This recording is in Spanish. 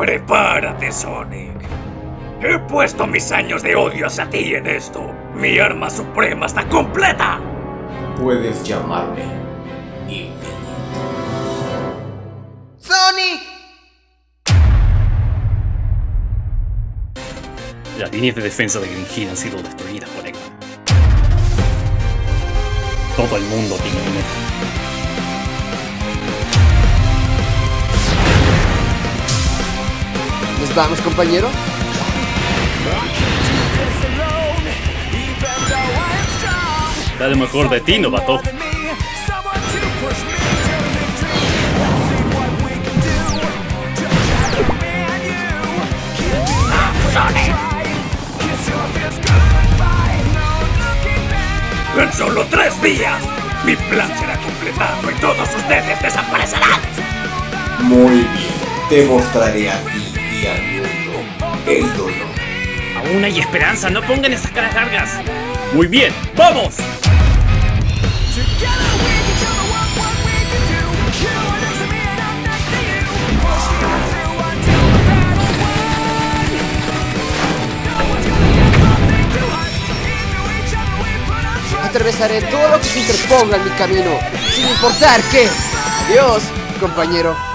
Prepárate, Sonic. He puesto mis años de odio hacia ti en esto. Mi arma suprema está completa. Puedes llamarme Infinito. ¡Sonic! Las líneas de defensa de Green Hill han sido destruidas por Eggman. Todo el mundo tiene un ¿Nos vamos, compañero? Da lo mejor de ti, novato. En solo tres días, mi plan será completado y todos ustedes desaparecerán. Muy bien, te mostraré a ti el dolor. Aún hay esperanza, no pongan esas caras largas. Muy bien, ¡vamos! Atravesaré todo lo que se interponga en mi camino, sin importar qué. Adiós, compañero.